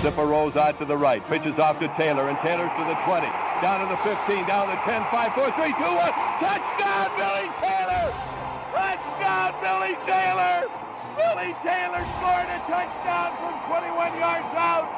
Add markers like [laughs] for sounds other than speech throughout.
Zipper rolls out to the right, pitches off to Taylor, and Taylor's to the 20, down to the 15, down to the 10, 5, 4, 3, 2, 1. Touchdown, Billy Taylor! Touchdown, Billy Taylor! Billy Taylor scored a touchdown from 21 yards out.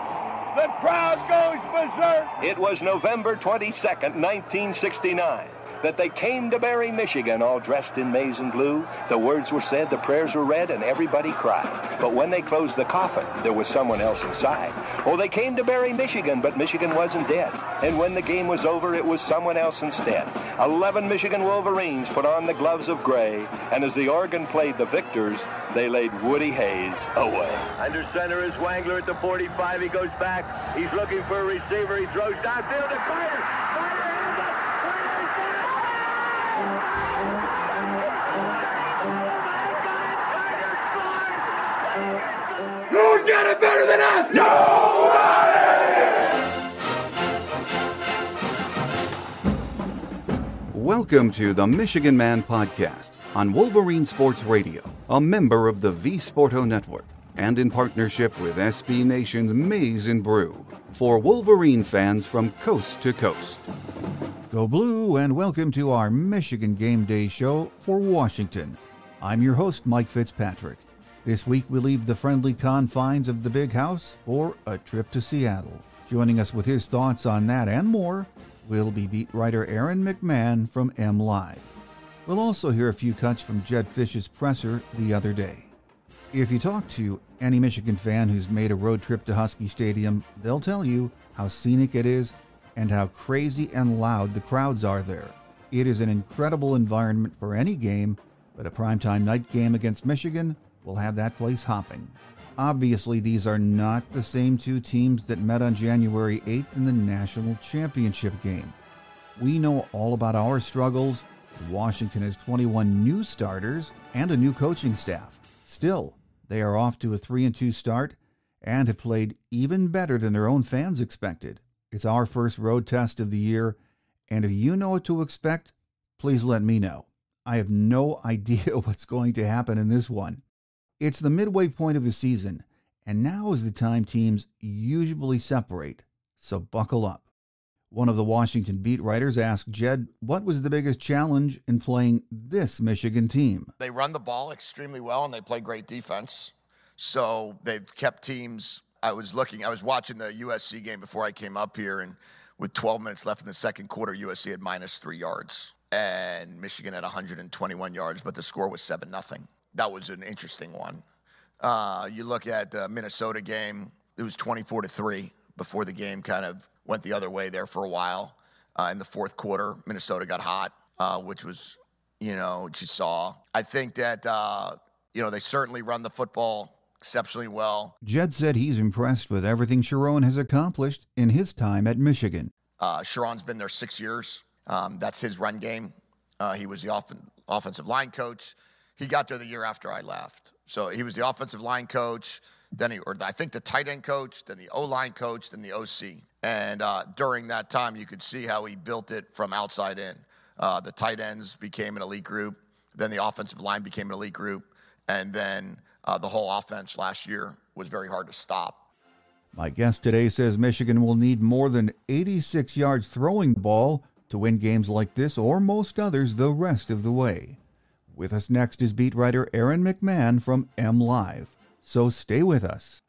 The crowd goes berserk. It was November 22nd, 1969 that they came to bury, Michigan, all dressed in maize and blue. The words were said, the prayers were read, and everybody cried. But when they closed the coffin, there was someone else inside. Oh, they came to bury, Michigan, but Michigan wasn't dead. And when the game was over, it was someone else instead. Eleven Michigan Wolverines put on the gloves of gray, and as the organ played the victors, they laid Woody Hayes away. Under center is Wangler at the 45. He goes back. He's looking for a receiver. He throws downfield and fires. Fire! Who's got it better than us? Welcome to the Michigan Man Podcast on Wolverine Sports Radio, a member of the V Sporto Network, and in partnership with SB Nation's Maize and Brew for Wolverine fans from coast to coast. Go Blue, and welcome to our Michigan Game Day show for Washington. I'm your host, Mike Fitzpatrick. This week we leave the friendly confines of the big house for a trip to Seattle. Joining us with his thoughts on that and more will be beat writer Aaron McMann from MLive. We'll also hear a few cuts from Jedd Fisch's presser the other day. If you talk to any Michigan fan who's made a road trip to Husky Stadium, they'll tell you how scenic it is and how crazy and loud the crowds are there. It is an incredible environment for any game, but a primetime night game against Michigan will have that place hopping. Obviously, these are not the same two teams that met on January 8th in the national championship game. We know all about our struggles. Washington has 21 new starters and a new coaching staff. Still, they are off to a 3 and 2 start and have played even better than their own fans expected. It's our first road test of the year, and if you know what to expect, please let me know. I have no [laughs] idea what's going to happen in this one. It's the midway point of the season, and now is the time teams usually separate, so buckle up. One of the Washington beat writers asked Jedd, what was the biggest challenge in playing this Michigan team. They run the ball extremely well and they play great defense. So they've kept teams. I was looking, I was watching the USC game before I came up here, and with 12 minutes left in the second quarter, USC had minus three yards, and Michigan had 121 yards, but the score was 7 nothing that was an interesting one. Uh, you look at the Minnesota game; it was 24 to three before the game kind of went the other way there for a while. Uh, in the fourth quarter, Minnesota got hot, uh, which was, you know, what you saw. I think that uh, you know they certainly run the football exceptionally well. Jedd said he's impressed with everything Sherrone has accomplished in his time at Michigan. Uh, Sherrone's been there six years. Um, that's his run game. Uh, he was the off- offensive line coach. He got there the year after I left. So he was the offensive line coach, then he, or I think the tight end coach, then the O line coach, then the OC. And uh, during that time, you could see how he built it from outside in. Uh, the tight ends became an elite group, then the offensive line became an elite group, and then uh, the whole offense last year was very hard to stop. My guest today says Michigan will need more than 86 yards throwing the ball to win games like this or most others the rest of the way. With us next is beat writer Aaron McMann from MLive. So stay with us.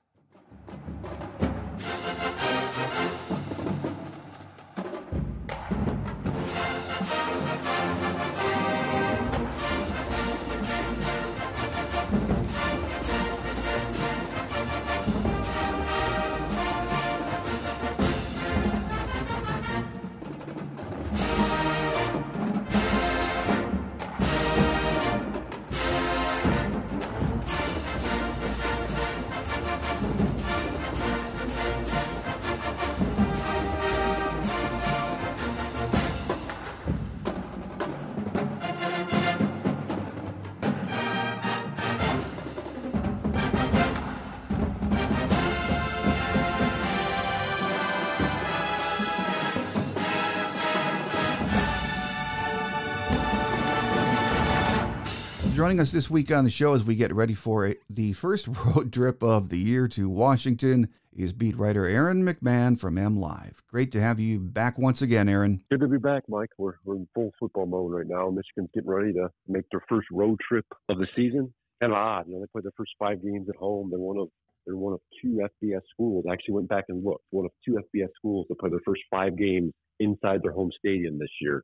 Joining us this week on the show as we get ready for a, the first [laughs] road trip of the year to Washington is beat writer Aaron McMann from MLive. Great to have you back once again, Aaron. Good to be back, Mike. We're, we're in full football mode right now. Michigan's getting ready to make their first road trip of the season. Kind of odd, you know, they played their first five games at home. They're one of they're one of two FBS schools. I actually went back and looked. One of two FBS schools to play their first five games inside their home stadium this year.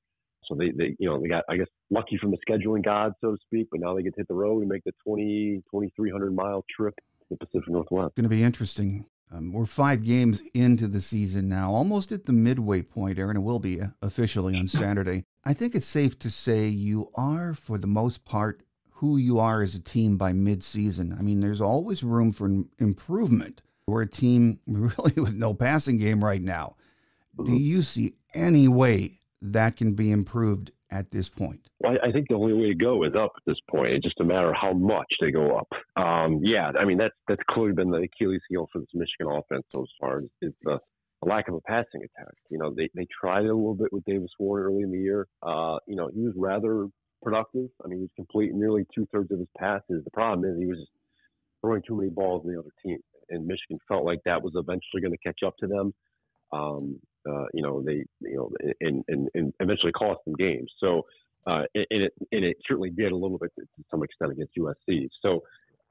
So they, they, you know, they got, I guess, lucky from the scheduling god, so to speak, but now they get to hit the road and make the 20, 2,300 mile trip to the Pacific Northwest. It's Going to be interesting. Um, we're five games into the season now, almost at the midway point, Aaron. It will be uh, officially on [clears throat] Saturday. I think it's safe to say you are, for the most part, who you are as a team by midseason. I mean, there's always room for improvement. We're a team [laughs] really with no passing game right now. Do mm-hmm. you see any way that can be improved at this point? Well, I think the only way to go is up at this point. It's just a matter of how much they go up. Um, yeah, I mean that's that's clearly been the Achilles heel for this Michigan offense so far is the lack of a passing attack. You know, they they tried it a little bit with Davis Warren early in the year. Uh, you know, he was rather productive. I mean, he was completing nearly two thirds of his passes. The problem is he was throwing too many balls in the other team, and Michigan felt like that was eventually going to catch up to them. Um, uh, you know, they, you know, and, and, and eventually cost them games. So, uh, and it, and it certainly did a little bit to some extent against USC. So,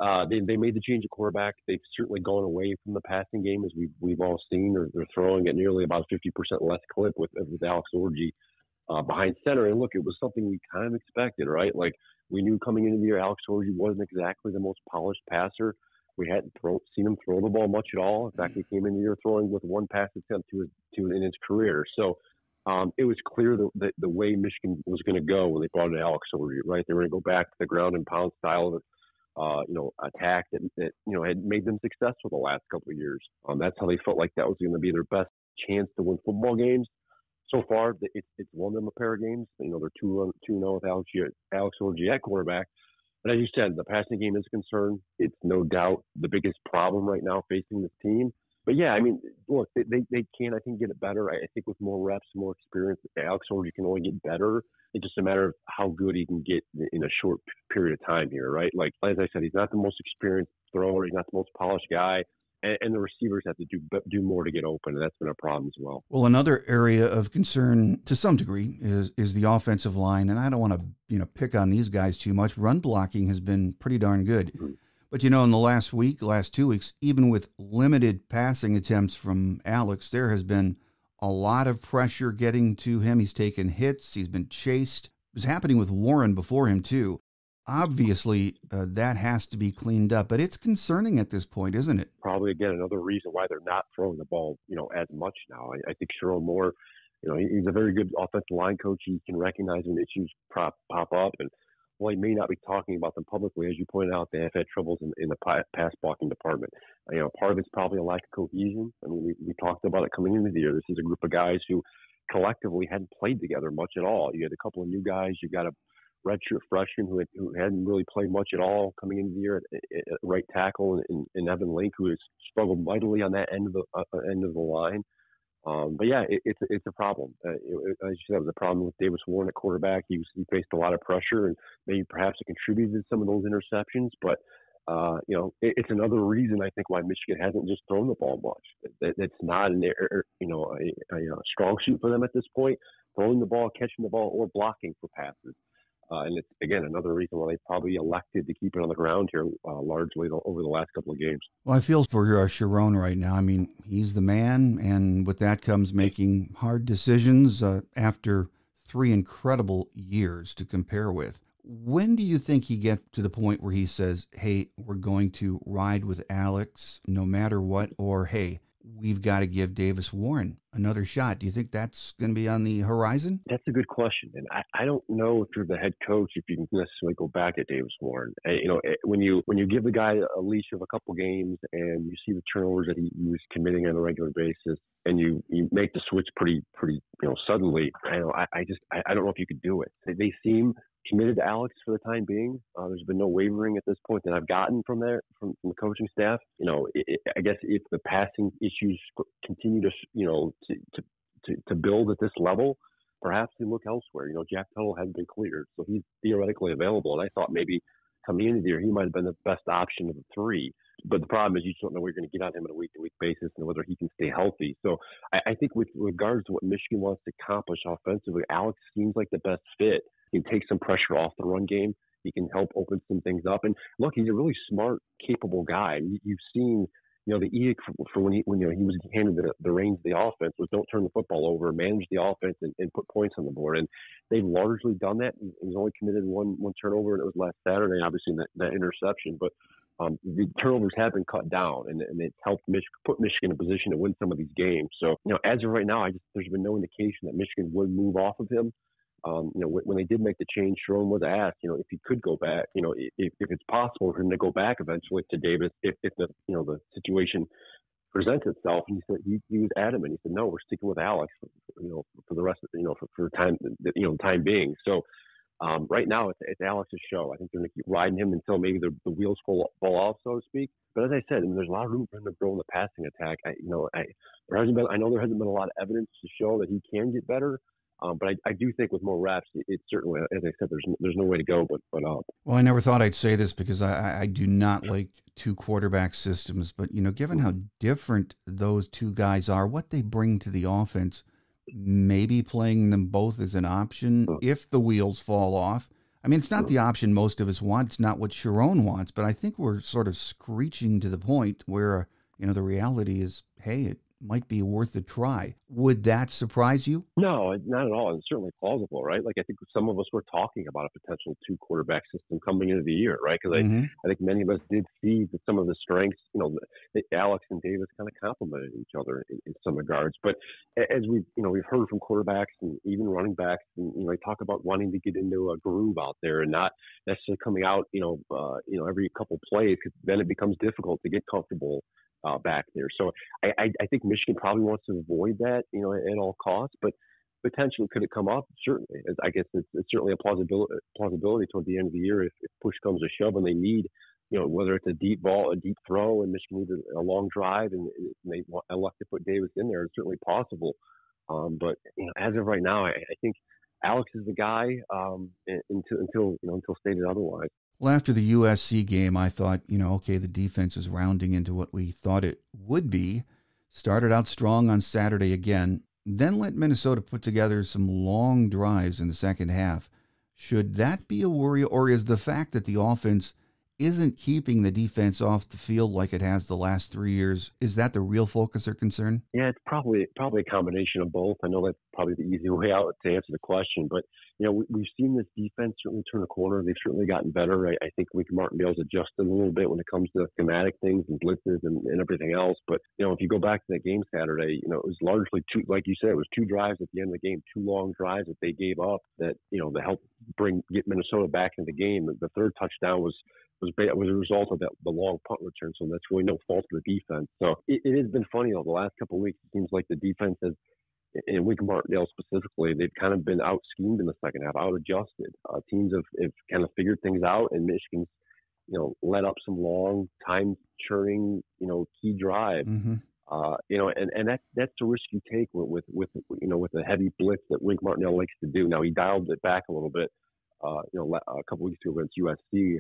uh, they, they made the change at quarterback. They've certainly gone away from the passing game, as we've, we've all seen. They're, they're throwing at nearly about 50% less clip with, with Alex Orji uh, behind center. And look, it was something we kind of expected, right? Like we knew coming into the year, Alex Orji wasn't exactly the most polished passer. We hadn't throw, seen him throw the ball much at all. In fact, he came in the year throwing with one pass attempt to his to in his career. So um, it was clear that, that the way Michigan was going to go when they brought in Alex Orji, right? They were going to go back to the ground and pound style of uh, you know, attack that, that, you know, had made them successful the last couple of years. Um, that's how they felt like that was going to be their best chance to win football games. So far, it's, it's won them a pair of games. You know, they're 2 2 0 with Alex, Alex Orji at quarterback. But as you said, the passing game is concerned. It's no doubt the biggest problem right now facing this team. But yeah, I mean, look, they, they, they can, I think, get it better. I think with more reps, more experience, Alex Orji can only get better. It's just a matter of how good he can get in a short period of time here, right? Like, as I said, he's not the most experienced thrower. He's not the most polished guy and, and, the receivers have to do do more to get open, and that's been a problem as well. Well, another area of concern to some degree is is the offensive line, and I don't want to you know pick on these guys too much. Run blocking has been pretty darn good. Mm-hmm. But you know, in the last week, last two weeks, even with limited passing attempts from Alex, there has been a lot of pressure getting to him. He's taken hits. He's been chased. It was happening with Warren before him too obviously uh, that has to be cleaned up but it's concerning at this point isn't it probably again another reason why they're not throwing the ball you know as much now i, I think Sherrone Moore you know he's a very good offensive line coach he can recognize when issues pop, pop up and while he may not be talking about them publicly, as you pointed out, they have had troubles in, in the pass blocking department. You know, part of it's probably a lack of cohesion. I mean, we, we talked about it coming into the year. This is a group of guys who collectively hadn't played together much at all. You had a couple of new guys. You got a redshirt freshman who, had, who hadn't really played much at all coming into the year at, at right tackle, and, and, Evan Link, who has struggled mightily on that end of the uh, uh, end of the line. Um, but yeah, it, it's it's a problem. Uh, it, as you said, it was a problem with Davis Warren at quarterback. He was, he faced a lot of pressure, and maybe perhaps it contributed to some of those interceptions. But uh, you know, it, it's another reason I think why Michigan hasn't just thrown the ball much. That, that's not an you know a, a, a strong suit for them at this point. Throwing the ball, catching the ball, or blocking for passes. Uh, and it's again another reason why they probably elected to keep it on the ground here uh, largely over the last couple of games. Well, I feel for uh, Sherrone right now. I mean, he's the man, and with that comes making hard decisions uh, after three incredible years to compare with. When do you think he gets to the point where he says, "Hey, we're going to ride with Alex no matter what," or "Hey, we've got to give Davis Warren another shot. Do you think that's going to be on the horizon? That's a good question, and I, I don't know if you're the head coach if you can necessarily go back at Davis Warren. Uh, you know, eh, when you when you give the guy a leash of a couple games and you see the turnovers that he, he was committing on a regular basis, and you you make the switch pretty pretty you know suddenly. I know I, I just I, I don't know if you could do it. They seem committed to Alex for the time being. Uh, there's been no wavering at this point that I've gotten from there from, from the coaching staff. You know, it, it, I guess if the passing issues continue to you know to, to to, to build at this level, perhaps they look elsewhere. You know, Jack Tuttle hasn't been cleared, so he's theoretically available. And I thought maybe coming into the year, he might have been the best option of the three. But the problem is you just don't know what you're going to get on him on a week to week basis and whether he can stay healthy. So I, I think with regards to what Michigan wants to accomplish offensively, Alex seems like the best fit. He can take some pressure off the run game. He can help open some things up. And look, he's a really smart, capable guy. You've seen you know, the edict for, for when he when you know he was handed the, the reins of the offense was don't turn the football over, manage the offense, and, and put points on the board. And they've largely done that. He's only committed one one turnover, and it was last Saturday, obviously that, that interception. But um, the turnovers have been cut down, and, and it's helped Mich- put Michigan in a position to win some of these games. So, you know, as of right now, I just there's been no indication that Michigan would move off of him. Um, you know, when, they did make the change, Sherrone was asked, you know, if he could go back, you know, if, if it's possible for him to go back eventually to Davis, if, if the, you know, the situation presents itself. And he said he, he was adamant. He said, no, we're sticking with Alex, you know, for the rest of, you know, for, for time, you know, time being. So, um, right now it's, it's Alex's show. I think they're going to keep riding him until maybe the, the wheels fall, fall off, so to speak. But as I said, I mean, there's a lot of room for him to grow in the passing attack. I, you know, I, there hasn't been, I know there hasn't been a lot of evidence to show that he can get better. Um, but I, I, do think with more reps, it, it's certainly, as I said, there's there's no way to go but but up. Well, I never thought I'd say this because I, I do not like two quarterback systems, but you know, given how different those two guys are, what they bring to the offense, maybe playing them both is an option if the wheels fall off. I mean, it's not the option most of us want. It's not what Sherrone wants, but I think we're sort of screeching to the point where you know the reality is, hey, it might be worth a try. Would that surprise you? No, not at all. It's certainly plausible, right? Like I think some of us were talking about a potential two quarterback system coming into the year, right? Because mm-hmm. I, I think many of us did see that some of the strengths, you know, Alex and Davis kind of complemented each other in, in, some regards. But as we, you know, we've heard from quarterbacks and even running backs, and you know, they talk about wanting to get into a groove out there and not necessarily coming out, you know, uh, you know, every couple plays because then it becomes difficult to get comfortable uh, back there. So I, I, I, think Michigan probably wants to avoid that, you know, at all costs. But potentially, could it come up? Certainly. I guess it's, it's certainly a plausibility, plausibility toward the end of the year if, if, push comes to shove and they need, you know, whether it's a deep ball, a deep throw, and Michigan needs a, a long drive, and, and they elect to put Davis in there. It's certainly possible. Um, but you know, as of right now, I, I think Alex is the guy um, until until you know until stated otherwise. Well, after the USC game, I thought, you know, okay, the defense is rounding into what we thought it would be. Started out strong on Saturday again, then let Minnesota put together some long drives in the second half. Should that be a worry, or is the fact that the offense isn't keeping the defense off the field like it has the last three years. Is that the real focus or concern? Yeah, it's probably probably a combination of both. I know that's probably the easy [laughs] way out to answer the question, but you know we, have seen this defense certainly turn a corner. They've certainly gotten better. I, I think Wink Martindale's adjusted a little bit when it comes to schematic things and blitzes and, and everything else. But you know if you go back to that game Saturday, you know it was largely two, like you said, it was two drives at the end of the game, two long drives that they gave up that you know to help bring get Minnesota back in the game. The third touchdown was was was a result of that the long punt return. So that's really no fault of the defense. So it, it has been funny though. The last couple of weeks, it seems like the defense has, and Wink Martindale specifically, they've kind of been out schemed in the second half, out adjusted. Uh, teams have, have kind of figured things out, and Michigan's you know let up some long time churning you know key drives. Mm-hmm. Uh, you know, and, and that's that's the risk you take with, with with you know with the heavy blitz that Wink Martindale likes to do. Now he dialed it back a little bit, uh, you know, a couple weeks ago against USC.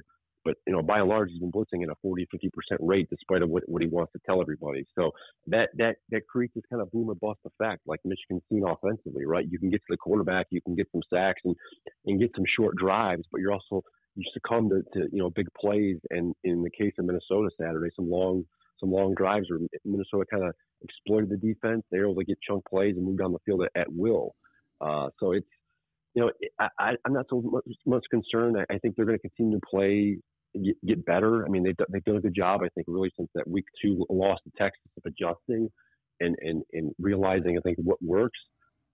But you know, by and large, he's been blitzing at a 40, 50 percent rate, despite of what, what he wants to tell everybody. So that that that creates this kind of boom or bust effect, like Michigan's seen offensively, right? You can get to the quarterback, you can get some sacks and and get some short drives, but you're also you succumb to, to you know big plays. And in the case of Minnesota Saturday, some long some long drives where Minnesota kind of exploited the defense. They were able to get chunk plays and move down the field at, at will. Uh, so it's you know, I, am not so much, much concerned. I, I, think they're going to continue to play get, get better. I mean, they've, they've done a good job, I think, really since that week two loss to Texas of adjusting and, and, and realizing, I think, what works.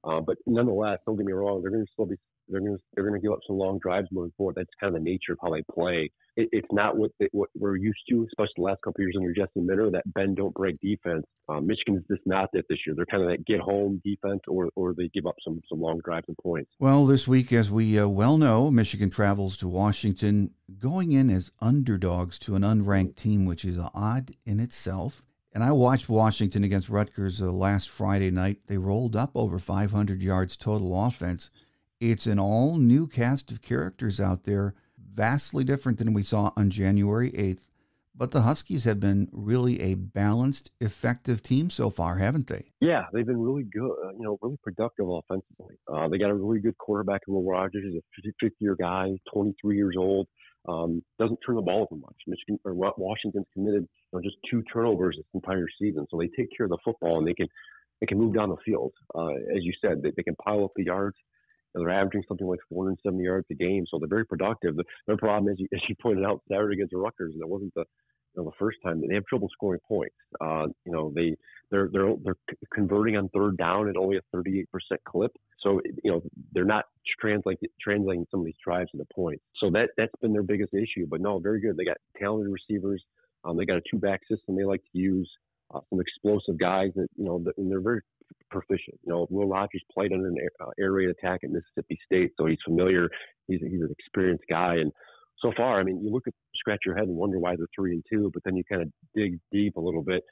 Uh, but nonetheless, don't get me wrong, they're going to still be they're going to they're going to give up some long drives moving forward. That's kind of the nature of how they play. It, it's not what they, what we're used to, especially the last couple years under Jesse Minter, that bend don't break defense. Um, Michigan's just not that this year. They're kind of that get home defense, or or they give up some some long drives and points. Well, this week, as we uh, well know, Michigan travels to Washington, going in as underdogs to an unranked team, which is odd in itself. And I watched Washington against Rutgers uh, last Friday night. They rolled up over 500 yards total offense. It's an all new cast of characters out there, vastly different than we saw on January 8th. But the Huskies have been really a balanced, effective team so far, haven't they? Yeah, they've been really good. Uh, you know, really productive offensively. Uh, they got a really good quarterback in Will Rogers. He's a 50-year guy, 23 years old. Um, doesn't turn the ball over much. Michigan or Washington's committed you know, just two turnovers this entire season, so they take care of the football and they can they can move down the field. Uh, as you said, they, they can pile up the yards. They're averaging something like 470 yards a game, so they're very productive. The, their problem, as you, [laughs] as you pointed out, Saturday against the Rutgers, and it wasn't the you know, the first time that they have trouble scoring points. Uh, you know, they they're they're they're converting on third down at only a 38% clip. So you know, they're not translating translating some of these drives into points. So that that's been their biggest issue. But no, very good. They got talented receivers. Um, they got a two back system they like to use. Uh, some explosive guys that you know, and they're very proficient. You know, Will Rogers played on an air, uh, air raid attack at Mississippi State, so he's familiar. He's he's an experienced guy, and so far, I mean, you look at scratch your head and wonder why they're three and two, but then you kind of dig deep a little bit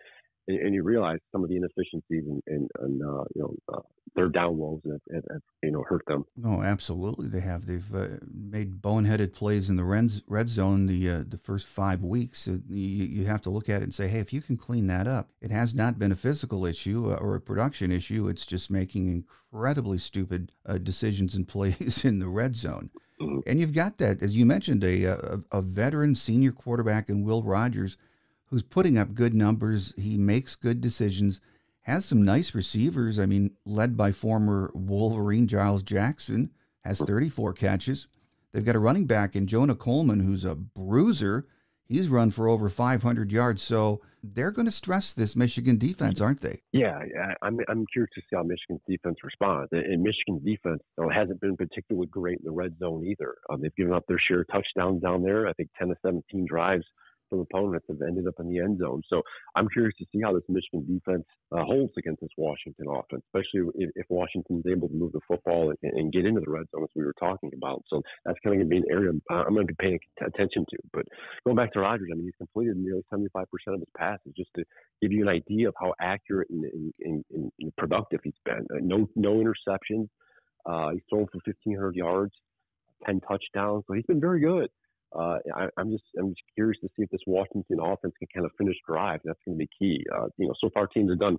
and, and you realize some of the inefficiencies and, and, and uh, you know uh, their down lows have, have, have, you know hurt them. No, absolutely they have. They've uh, made boneheaded plays in the red, red zone the uh, the first five weeks. Uh, you, you have to look at it and say, hey, if you can clean that up, it has not been a physical issue uh, or a production issue. It's just making incredibly stupid decisions and plays [laughs] in the red zone. Mm-hmm. And you've got that, as you mentioned, a, a, a veteran senior quarterback in Will Rogers who's putting up good numbers. He makes good decisions, has some nice receivers. I mean, led by former Wolverine Giles Jackson, has 34 catches. They've got a running back in Jonah Coleman, who's a bruiser. He's run for over 500 yards. So they're going to stress this Michigan defense, aren't they? Yeah, I'm, I'm curious to see how Michigan's defense responds. And Michigan's defense you know, hasn't been particularly great in the red zone either. Um, they've given up their share of touchdowns down there. I think 10 to 17 drives from opponents have ended up in the end zone. So I'm curious to see how this Michigan defense uh, holds against this Washington offense, especially if, if Washington's able to move the football and, and, get into the red zone as we were talking about. So that's kind of going to be an area I'm going to be paying attention to. But going back to Rogers, I mean, he's completed nearly 75% of his passes, just to give you an idea of how accurate and, and, and, and productive he's been. Uh, no, no interceptions. Uh, he's thrown for 1,500 yards, 10 touchdowns. So he's been very good uh, I, am just I'm just curious to see if this Washington offense can kind of finish drives. That's going to be key. Uh, you know, so far teams have done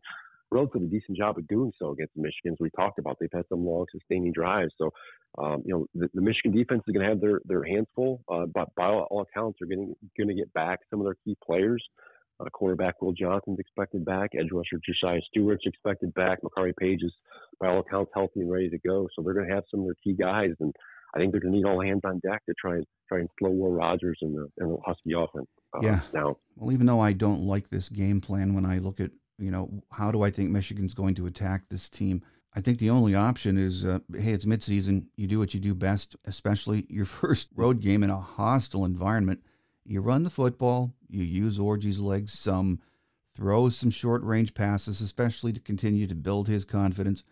relatively decent job of doing so against the Michigans. We talked about they've had some long sustaining drives. So, um, you know, the, the, Michigan defense is going to have their their hands full. Uh, but by all, all accounts, they're getting going to get back some of their key players. Uh, quarterback Will Johnson's expected back. Edge rusher Josiah Stewart's expected back. Makari Paige is, by all accounts, healthy and ready to go. So they're going to have some of their key guys. And I think they're going to need all hands on deck to try and try and slow Will Rogers and the, and the Husky offense. Uh, yeah. Now, well, even though I don't like this game plan, when I look at you know how do I think Michigan's going to attack this team, I think the only option is uh, hey, it's midseason. You do what you do best, especially your [laughs] first road game in a hostile environment. You run the football. You use Orji's legs some. Throw some short range passes, especially to continue to build his confidence.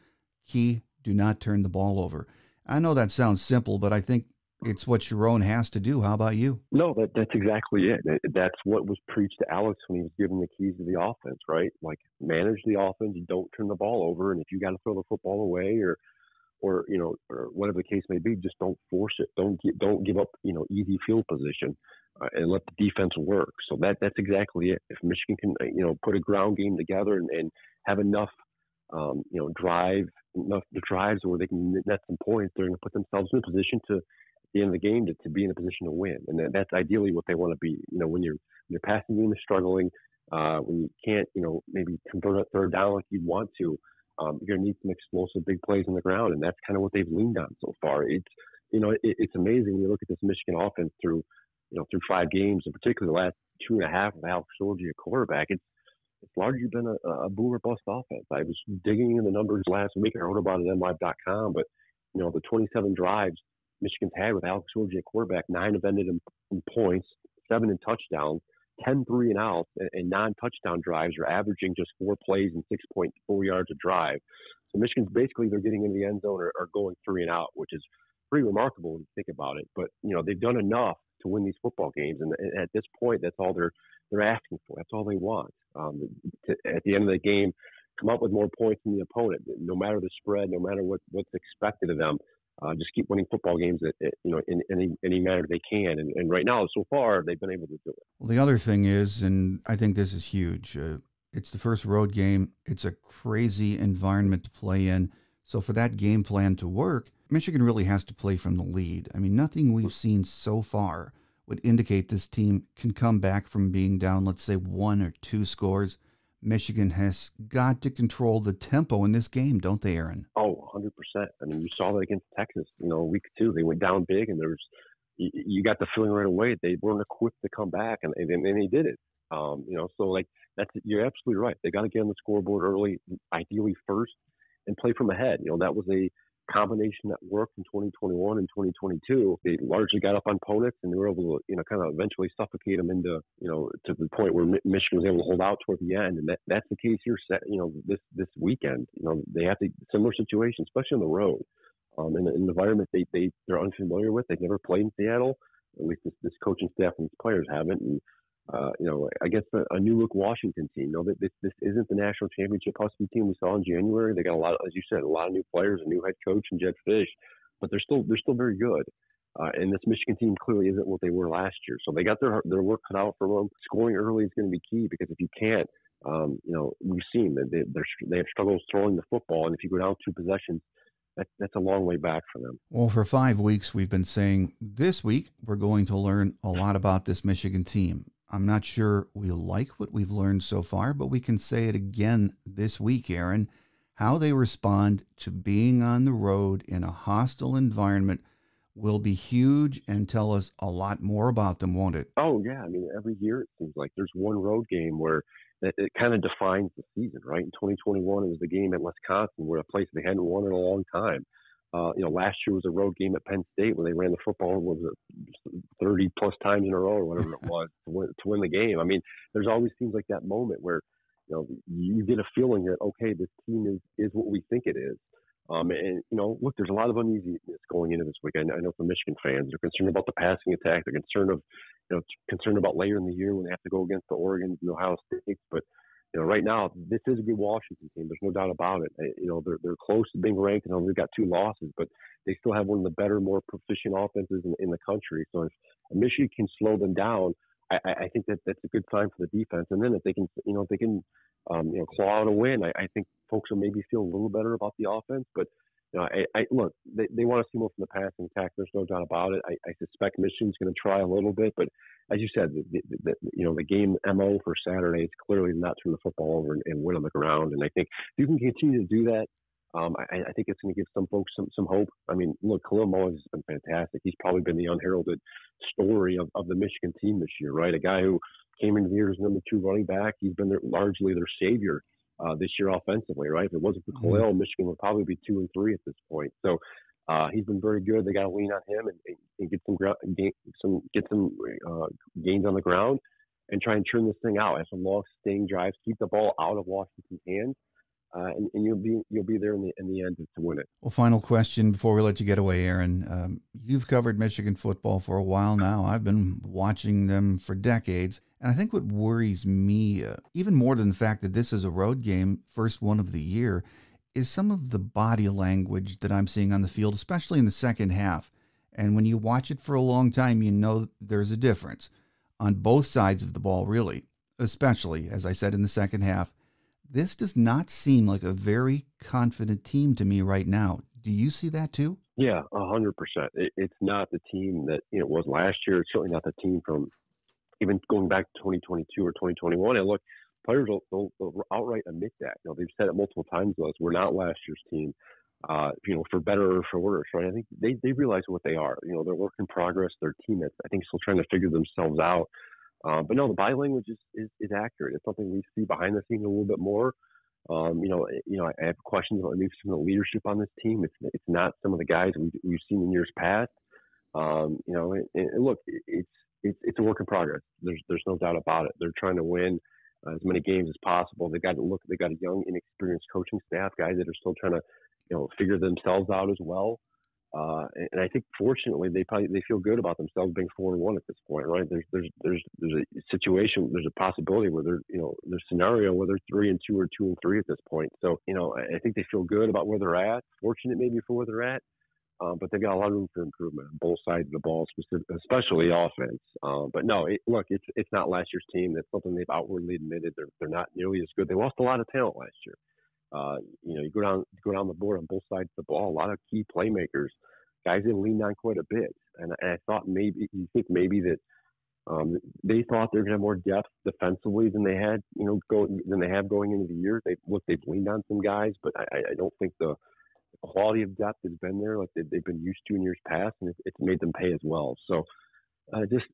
Key, do not turn the ball over. I know that sounds simple, but I think it's what Sherrone has to do. How about you? No, that, that's exactly it. That's what was preached to Alex when he was given the keys to the offense, right? Like manage the offense, don't turn the ball over, and if you got to throw the football away or or you know or whatever the case may be, just don't force it. Don't get, don't give up you know easy field position uh, and let the defense work. So that that's exactly it. If Michigan can you know put a ground game together and, and have enough um, you know drive enough the drives where they can net some points, they're going to put themselves in a position to, at the end of the game, to, to be in a position to win. And that, that's ideally what they want to be. You know, when your your passing game is struggling, uh, when you can't, you know, maybe convert a third down like you'd want to, um, you're going to need some explosive big plays on the ground, and that's kind of what they've leaned on so far. It's you know, it, it's amazing when you look at this Michigan offense through, you know, through five games, and particularly the last two and a half with Alex Orji at quarterback. It's it's largely been a, a boom or bust offense. I was digging in the numbers last week. I wrote about it at MLive.com, but you know the 27 drives Michigan's had with Alex Orji at quarterback, nine have ended in, in points, seven in touchdowns, 10 three and outs and, and non-touchdown drives are averaging just four plays and 6.4 yards a drive. So Michigan's basically they're getting into the end zone or, or going three and out, which is pretty remarkable when you think about it. But you know they've done enough to win these football games. And at this point, that's all they're they're asking for. That's all they want. Um, to, at the end of the game, come up with more points than the opponent, no matter the spread, no matter what what's expected of them. Uh, just keep winning football games, at, you know, in, any any manner they can. And, and right now, so far, they've been able to do it. Well, the other thing is, and I think this is huge. Uh, it's the first road game. It's a crazy environment to play in. So for that game plan to work, Michigan really has to play from the lead. I mean, nothing we've seen so far would indicate this team can come back from being down, let's say, one or two scores. Michigan has got to control the tempo in this game, don't they, Aaron? Oh, 100%. I mean, you saw that against Texas, you know, week two. They went down big, and there's you got the feeling right away they weren't equipped to come back, and, and, and they did it. Um, you know, so like that's you're absolutely right. They got to get on the scoreboard early, ideally first, and play from ahead. You know, that was a combination that worked in 2021 and 2022. They largely got up on opponents and they were able to, you know, kind of eventually suffocate them into, you know, to the point where Michigan was able to hold out toward the end. And that, that's the case here, you know, this, this weekend. You know, they have to, similar situation, especially on the road, um, in, in an environment they, they, they're unfamiliar with. They've never played in Seattle. At least this, this coaching staff and these players haven't. And, uh, you know, I guess a, a, new look Washington team. You know, this this isn't the national championship Husky team we saw in January. They got a lot, as you said, a lot of new players, a new head coach, and Jedd Fisch, but they're still they're still very good. Uh, and this Michigan team clearly isn't what they were last year. So they got their their work cut out for them. Scoring early is going to be key because if you can't, um, you know, we've seen that they they have struggles throwing the football, and if you go down two possessions, that, that's a long way back for them. Well, for five weeks, we've been saying this week we're going to learn a lot about this Michigan team. I'm not sure we like what we've learned so far, but we can say it again this week, Aaron. How they respond to being on the road in a hostile environment will be huge and tell us a lot more about them, won't it? Oh, yeah. I mean, every year it seems like there's one road game where it, it kind of defines the season, right? In 2021, it was the game at Wisconsin where a place they hadn't won in a long time. Uh, you know, last year was a road game at Penn State where they ran the football was it 30 plus times in a row or whatever it was to win, to win the game. I mean, there's always seems like that moment where you know you get a feeling that okay, this team is is what we think it is. Um, and you know, look, there's a lot of uneasiness going into this week. I know for Michigan fans, they're concerned about the passing attack. They're concerned of, you know, concerned about later in the year when they have to go against the Oregon and Ohio State. But you know, right now this is a good Washington team. There's no doubt about it. You know, they're they're close to being ranked, and they've got two losses, but they still have one of the better, more proficient offenses in, in the country. So if Michigan can slow them down, I, I think that that's a good sign for the defense. And then if they can, you know, if they can, um, you know, claw out a win, I, I think folks will maybe feel a little better about the offense. But you know, I, I look, they, they want to see more from the passing attack. There's no doubt about it. I, I suspect Michigan's going to try a little bit, but as you said, the, the, the, you know, the game mo for Saturday is clearly not turn the football over and, and win on the ground. And I think if you can continue to do that, um, I, I, think it's going to give some folks some, some hope. I mean, look, Kalel Mullings has been fantastic. He's probably been the unheralded story of, of the Michigan team this year, right? A guy who came into the year as number two running back. He's been their, largely their savior uh, this year offensively, right? If it wasn't for mm-hmm. Kalel, Michigan would probably be two and three at this point. So uh, he's been very good. They got to lean on him and, and get some ground, gain, some get some uh, gains on the ground and try and turn this thing out. Have some long staying drives, keep the ball out of Washington's hands, uh, and, and, you'll be you'll be there in the in the end to, to, win it. Well, final question before we let you get away, Aaron. Um, you've covered Michigan football for a while now. I've been watching them for decades, and I think what worries me uh, even more than the fact that this is a road game, first one of the year, is some of the body language that I'm seeing on the field, especially in the second half. And when you watch it for a long time, you know there's a difference on both sides of the ball, really, especially as I said in the second half this does not seem like a very confident team to me right now. Do you see that too? Yeah, a hundred percent. It's not the team that you know was last year. It's certainly not the team from even going back to 2022 or 2021. And look, players will, they'll, they'll outright admit that. You know, they've said it multiple times to us. We're not last year's team. Uh, you know, for better or for worse, right? I think they, they realize what they are. You know, they're work in progress. They're teammates. I think still trying to figure themselves out. Um, but no, the body language is, is, is accurate. It's something we see behind the scenes a little bit more. Um, you know, eh, you know, I have questions about maybe some of the leadership on this team. It's it's not some of the guys we, we've seen in years past. Um, you know, and, and look, it's it's it's a work in progress. There's there's no doubt about it. They're trying to win uh, as many games as possible. They got to look. They got a young, inexperienced coaching staff, guys that are still trying to, you know, figure themselves out as well. Uh, and I think fortunately they probably they feel good about themselves being four and one at this point, right? There's there's there's there's a situation, there's a possibility where they're you know there's scenario where they're three and two or two and three at this point. So you know I think they feel good about where they're at. Fortunate maybe for where they're at. Um, but they've got a lot of room for improvement on both sides of the ball, especially offense. Um, but no, it, look, it's it's not last year's team. That's something they've outwardly admitted. They're they're not nearly as good. They lost a lot of talent last year. Uh, you know, you go down go down the board on both sides of the ball. A lot of key playmakers, guys they leaned on quite a bit. And, and I thought maybe you think maybe that um, they thought they were going to have more depth defensively than they had, you know, go than they have going into the year. They look they've leaned on some guys, but I, I don't think the quality of depth has been there, like they, have been used to in years past, and it's, it's made them pay as well. So, uh, just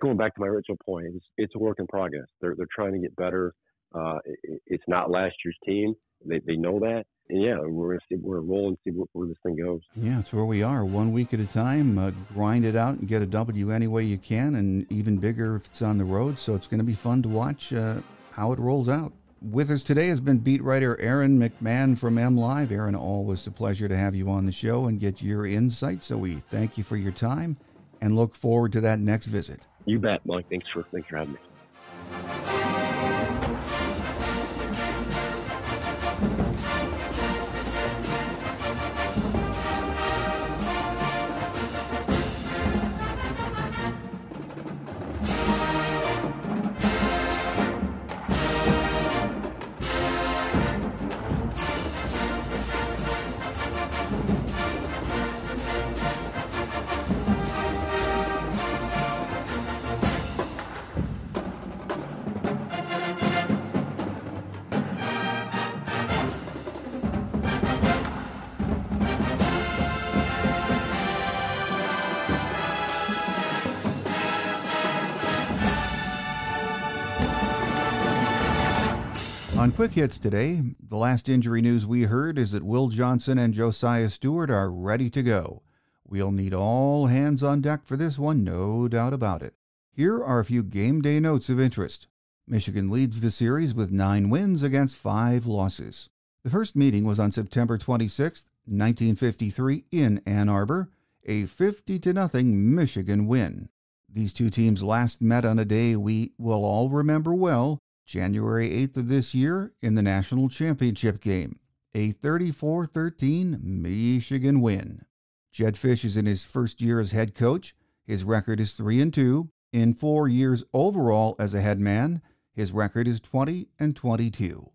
going back to my original point, it's, it's a work in progress. They're they're trying to get better. Uh, it, it's not last year's team. They they know that. And yeah, we're gonna see we're gonna roll and see where, where, this thing goes. Yeah, it's where we are, one week at a time. Uh, grind it out and get a W any way you can, and even bigger if it's on the road. So it's going to be fun to watch uh, how it rolls out. With us today has been beat writer Aaron McMann from MLive. Aaron, always a pleasure to have you on the show and get your insight. So we thank you for your time and look forward to that next visit. You bet, Mike. Thanks for thanks for having me. On Quick Hits today, the last injury news we heard is that Will Johnson and Josiah Stewart are ready to go. We'll need all hands on deck for this one, no doubt about it. Here are a few game day notes of interest. Michigan leads the series with nine wins against five losses. The first meeting was on September 26, 1953, in Ann Arbor, a 50 0 Michigan win. These two teams last met on a day we will all remember well January 8th of this year in the national championship game, a 34 13 Michigan win. Jedd Fisch is in his first year as head coach. His record is 3 and 2. In four years overall as a head man, his record is 20 and 22.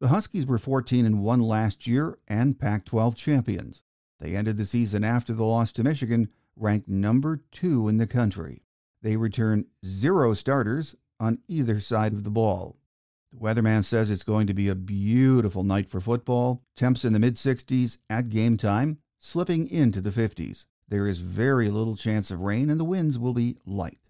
The Huskies were 14 and 1 last year and Pac 12 champions. They ended the season after the loss to Michigan, ranked number two in the country. They return zero starters on either side of the ball. The weatherman says it's going to be a beautiful night for football. Temps in the mid 60s at game time, slipping into the 50s. There is very little chance of rain and the winds will be light.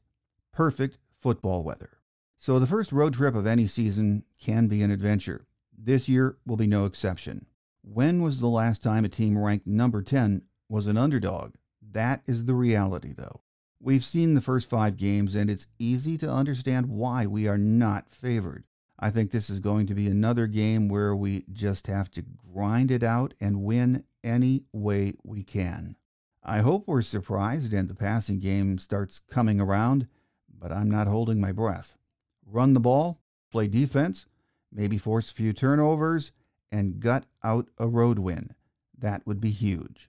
Perfect football weather. So the first road trip of any season can be an adventure. This year will be no exception. When was the last time a team ranked number 10 was an underdog? That is the reality, though. We've seen the first five games, and it's easy to understand why we are not favored. I think this is going to be another game where we just have to grind it out and win any way we can. I hope we're surprised and the passing game starts coming around, but I'm not holding my breath. Run the ball, play defense, maybe force a few turnovers, and gut out a road win. That would be huge.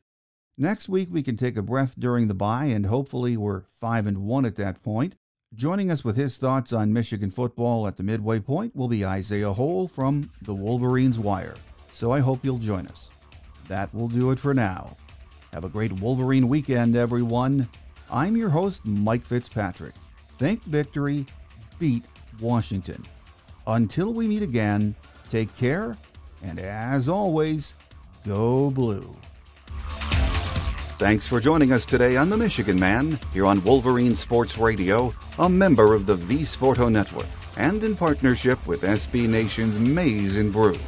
Next week we can take a breath during the bye and hopefully we're 5 and 1 at that point. Joining us with his thoughts on Michigan football at the midway point will be Isaiah Hole from the Wolverines Wire. So I hope you'll join us. That will do it for now. Have a great Wolverine weekend, everyone. I'm your host, Mike Fitzpatrick. Think victory, beat Washington. Until we meet again, take care, and as always, go blue. Thanks for joining us today on The Michigan Man, here on Wolverine Sports Radio, a member of the V Sporto Network, and in partnership with SB Nation's Maize and Brew.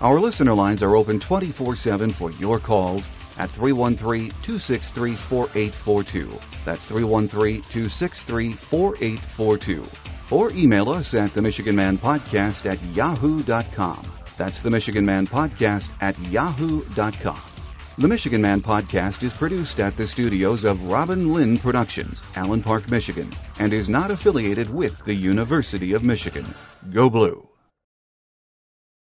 Our listener lines are open 24 7 for your calls at 313 263 4842. That's 313 263 4842. Or email us at the Michigan Man Podcast at yahoo.com. That's the Michigan Man Podcast at yahoo.com. The Michigan Man podcast is produced at the studios of Robin Lynn Productions, Allen Park, Michigan, and is not affiliated with the University of Michigan. Go Blue!